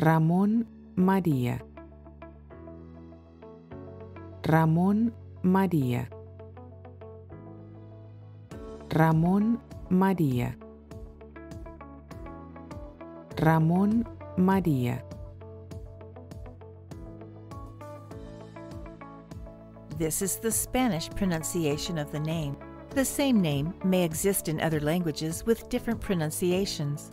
Ramón María. Ramón María. Ramón María. Ramón María. This is the Spanish pronunciation of the name. The same name may exist in other languages with different pronunciations.